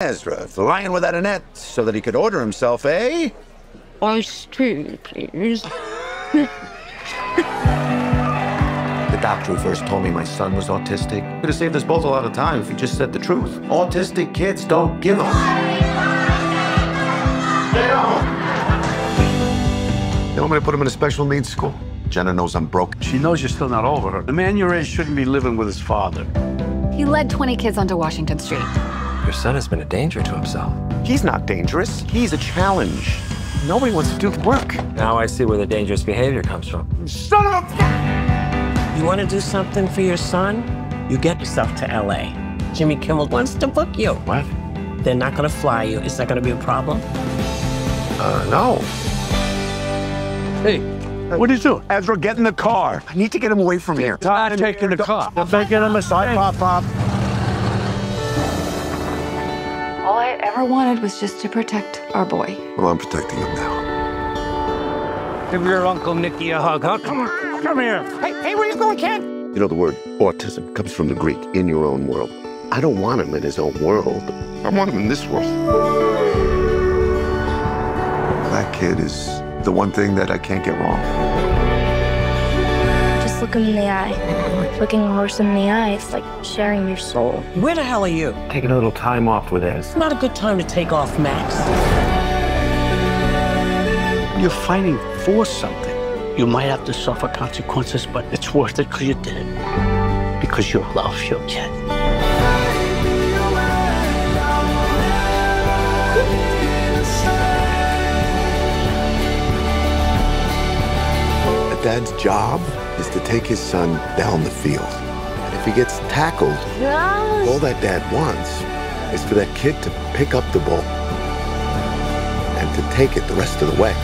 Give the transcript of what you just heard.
Ezra, the lion without a net, so that he could order himself a. Ice tea, please. The doctor who first told me my son was autistic could have saved us both a lot of time if he just said the truth. Autistic kids don't give up. They don't. You want me to put him in a special needs school? Jenna knows I'm broke. She knows you're still not over her. The man your age shouldn't be living with his father. He led 20 kids onto Washington Street. Your son has been a danger to himself. He's not dangerous. He's a challenge. Nobody wants to do the work. Now I see where the dangerous behavior comes from. Son of a... You want to do something for your son? You get yourself to LA. Jimmy Kimmel wants to book you. What? They're not going to fly you. Is that going to be a problem? Uh, no. Hey, what are you doing? Ezra, get in the car. I need to get him away from here. I'm taking the car. I'm making a mistake. Pop, pop. I ever wanted was just to protect our boy. Well, I'm protecting him now. Give your Uncle Nicky a hug, huh? Come on, come here. Hey, hey, where you going, kid? You know, the word autism comes from the Greek, in your own world. I don't want him in his own world. I want him in this world. That kid is the one thing that I can't get wrong. Just look him in the eye. Looking a horse in the eye, it's like sharing your soul. Where the hell are you? Taking a little time off with Ez. It's not a good time to take off, Max. You're fighting for something. You might have to suffer consequences, but it's worth it because you did it. Because you love your kid. A dad's job is to take his son down the field. And if he gets tackled, all that dad wants is for that kid to pick up the ball and to take it the rest of the way.